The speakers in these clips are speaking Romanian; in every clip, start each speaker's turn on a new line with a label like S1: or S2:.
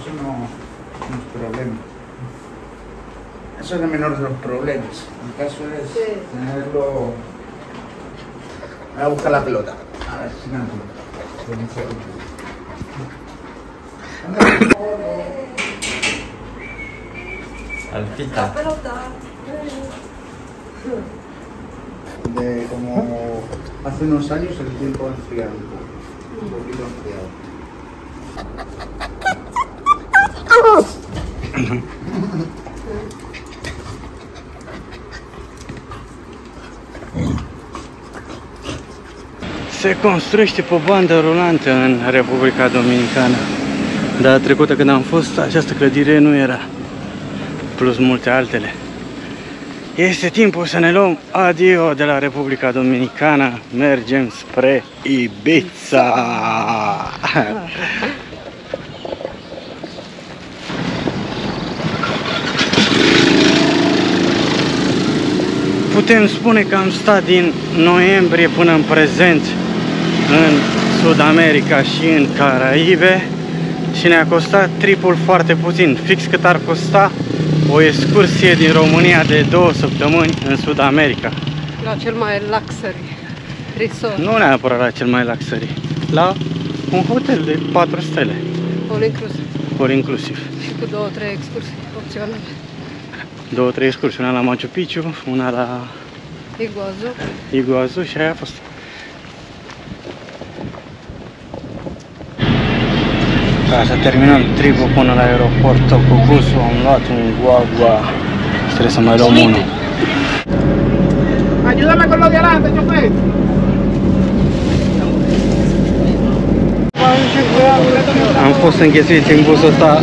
S1: Eso no, no es problema. Eso es el menor de los problemas. El caso es
S2: Sí.
S1: tenerlo. Voy a buscar la pelota. A ver si me la pelota.
S2: Pelota.
S1: De como hace unos años el tiempo ha enfriado un poco. Un poquito enfriado.
S3: Se construiește pe bandă rulantă în Republica Dominicană. Data trecută când am fost, această clădire nu era. Plus multe altele. Este timpul să ne luăm adio de la Republica Dominicană. Mergem spre Ibiza. Putem spune că am stat din noiembrie până în prezent în Sud America și în Caraibe și ne-a costat tripul foarte puțin, fix cât ar costa o excursie din România de două săptămâni în Sud America.
S2: La cel mai luxury resort.
S3: Nu neapărat la cel mai luxury, la un hotel de 4 stele,
S2: All inclusiv.
S3: ori inclusiv.
S2: Și cu două, trei excursii opționale.
S3: Două, trei excursii, una la Machu Picchu, una la
S2: Iguazu.
S3: Iguazu și aia a fost. Ca să terminăm tripul până la aeroportul cu busul, am luat un guagua. Trebuie să mai luăm unul.
S1: Ayúdame con lo de adelante, chofer.
S3: Am fost înghesuiți în busul ăsta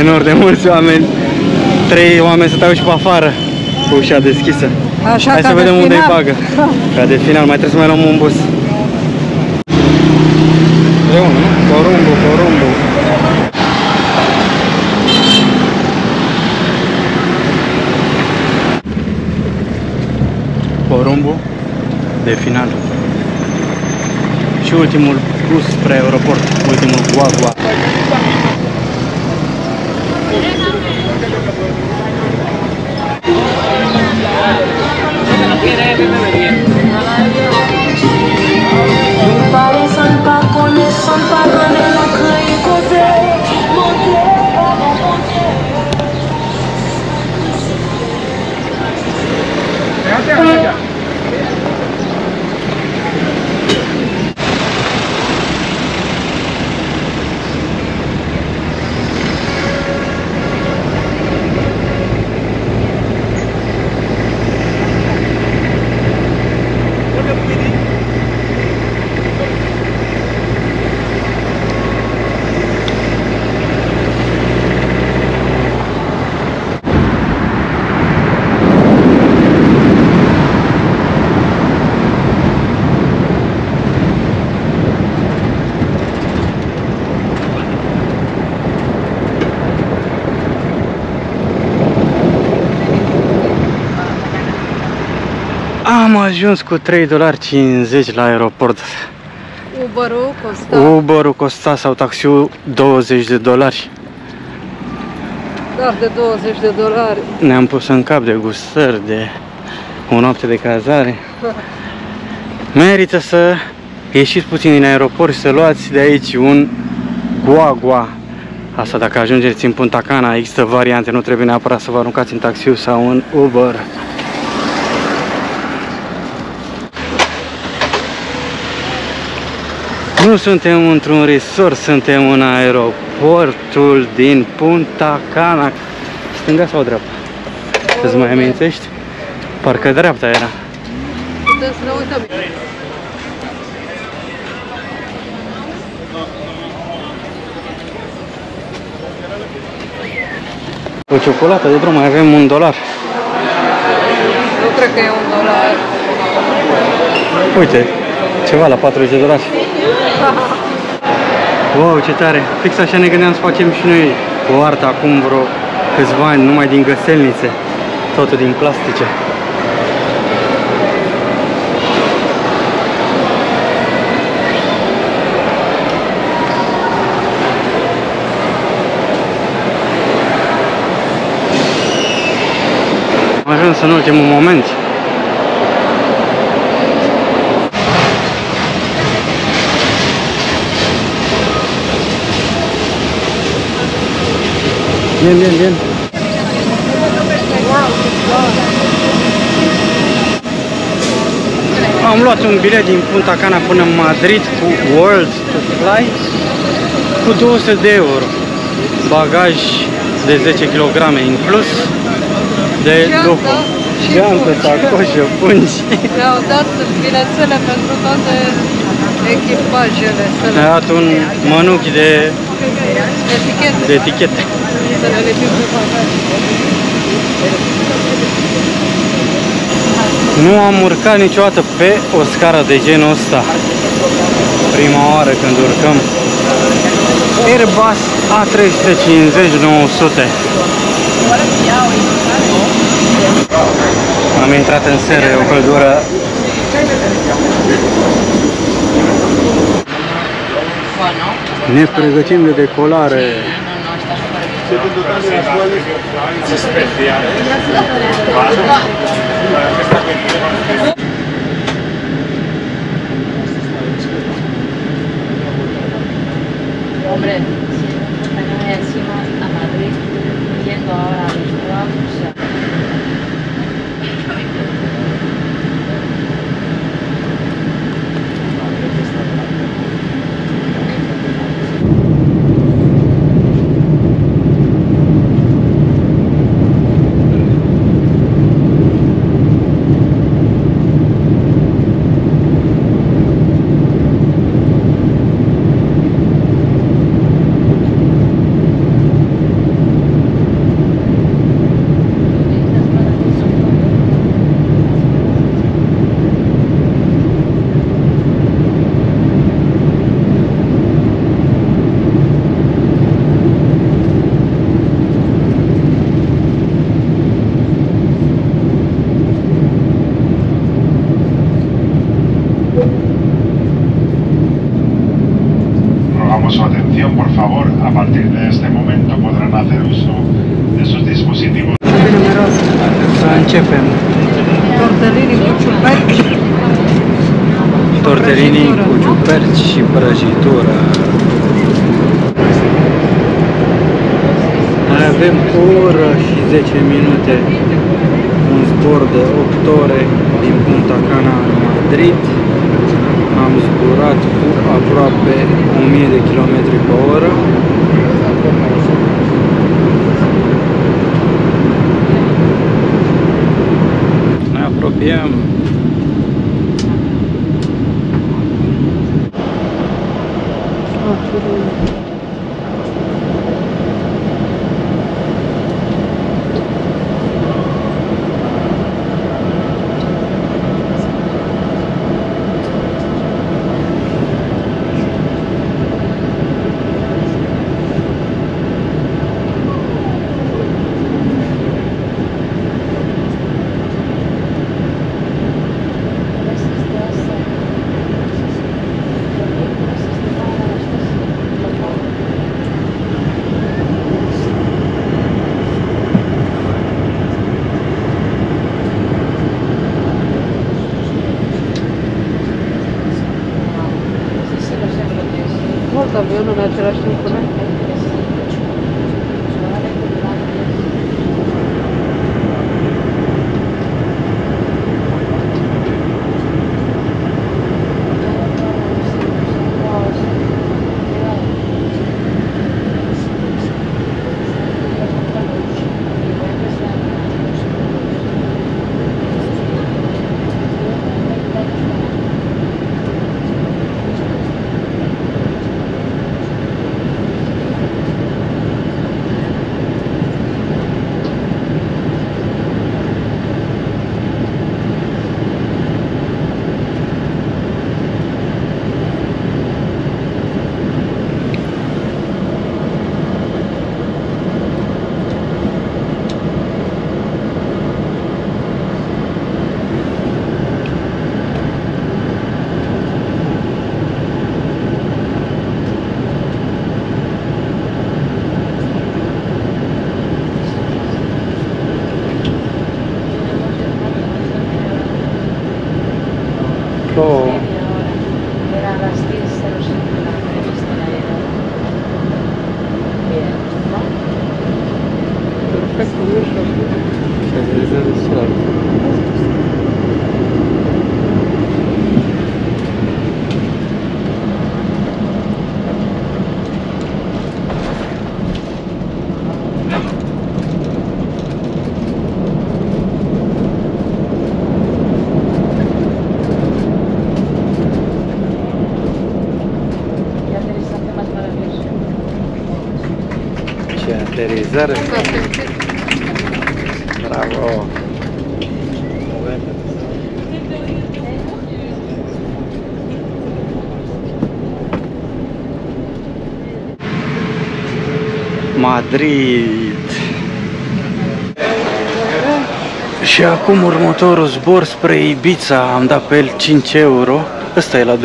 S3: enorm de mulți oameni. Trei oameni stau și pe afară cu ușa deschisă.
S2: Așa
S3: Hai
S2: ca
S3: să
S2: de
S3: vedem unde îi
S2: final.
S3: bagă. Ca de final, mai trebuie să mai luăm un bus. Împreună, nu? Porumbu, porumbu. Porumbu de final. Și ultimul bus spre aeroport, ultimul guagua.
S4: Gracias.
S3: Am ajuns cu 3 dolari 50 la aeroport.
S2: Uber-ul costa
S3: Uber-ul costa sau taxiul 20 de dolari.
S2: doar de 20 de dolari.
S3: Ne-am pus în cap de gustări, de o noapte de cazare. Merită să ieșiți puțin din aeroport și să luați de aici un guagua. Asta dacă ajungeți în Punta Cana, există variante, nu trebuie neapărat să vă aruncați în taxiu sau în Uber. Nu suntem într-un resort, suntem în aeroportul din Punta Cana. Stânga sau dreapta? Îți mai amintești? Parcă dreapta era.
S2: Putem să ne uităm.
S3: O ciocolată de drum, mai avem un dolar.
S2: Nu cred că e un dolar.
S3: Uite, ceva la 40 de dolari. Wow, ce tare! Fix așa ne gândeam să facem și noi o artă acum vreo câțiva ani, numai din găselnițe, totul din plastice. Am ajuns în ultimul moment Bien, bien, bien. Am luat un bilet din Punta Cana până în Madrid cu World to Fly cu 200 de euro. Bagaj de 10 kg inclus de
S2: Geantă
S3: după.
S2: și
S3: Geantă,
S2: pungi.
S3: sacoșă, pungi.
S2: Mi-au dat bilețele pentru toate echipajele, să le,
S3: Mi-a dat un mănuchi de,
S2: etichete,
S3: de etichete.
S2: Să le lipim pe bagaj.
S3: Nu am urcat niciodată pe o scară de genul ăsta. Prima oară când urcăm. Airbus A350-900. Am intrat în serie, o căldură Ne pregătim de decolare.
S5: siete in totale della scuola si spetti
S3: anche începem.
S2: Tortellini cu ciuperci.
S3: Tortellini
S2: Prăjitură.
S3: cu ciuperci și prăjitură. Mai avem o oră și 10 minute. Un zbor de 8 ore din Punta Cana în Madrid. Am zburat cu aproape 1000
S2: io non
S3: ce la aterizare.
S2: S-a simțit.
S3: Bravo! Madrid. Și acum următorul zbor spre Ibiza, am dat pe el 5 euro. Ăsta e la 12,50.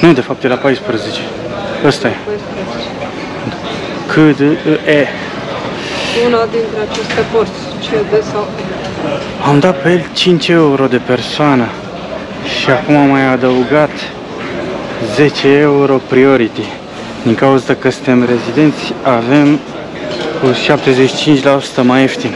S3: Nu, de fapt e la 14. Ăsta e. Cât e.
S2: Una dintre aceste porți, CD sau
S3: Am dat pe el 5 euro de persoană și acum am mai adăugat 10 euro priority. Din cauza că suntem rezidenți, avem cu 75% mai ieftin.